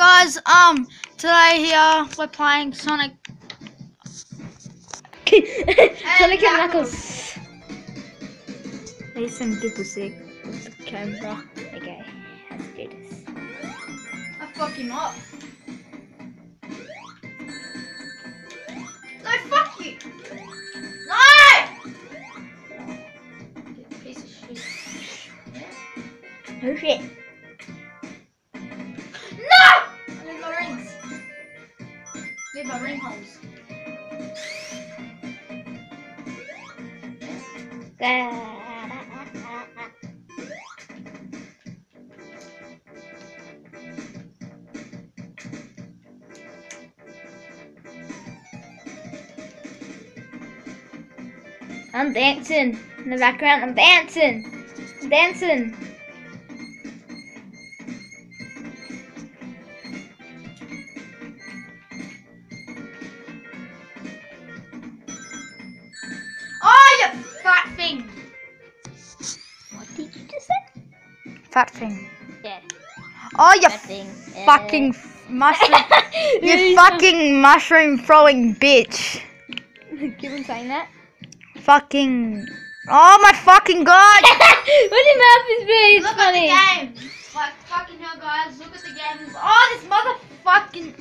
guys, um, today here we're playing Sonic. Sonic and Knuckles. Listen, sick. What's the camera? Okay, let's do this. I fuck him up. No, fuck you. No. Piece of shit. Oh shit. My ring holes. I'm dancing in the background. I'm dancing. I'm dancing. Fat thing. Yeah. Oh, you That thing. fucking f- mushroom. you fucking mushroom throwing bitch. Keep on saying that. Fucking. Oh my fucking god! what your mouth is big? It's Look funny. at the game. Like fucking hell, guys. Look at the game. Oh, this motherfucking.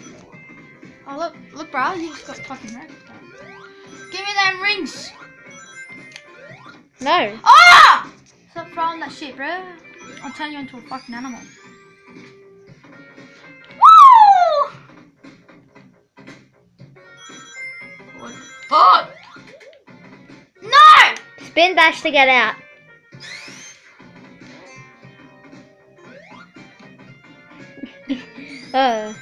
Oh look, look, bro. You just got fucking wrecked. Give me them rings. No. Ah! Stop throwing that shit, bro. I'll turn you into a fucking animal. What? No! Spin dash to get out. uh.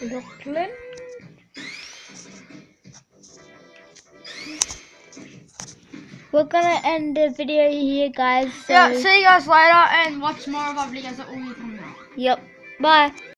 Lachlan. We're gonna end the video here, guys. So, Yeah, see you guys later and watch more of our videos that will be coming. Yep. Bye.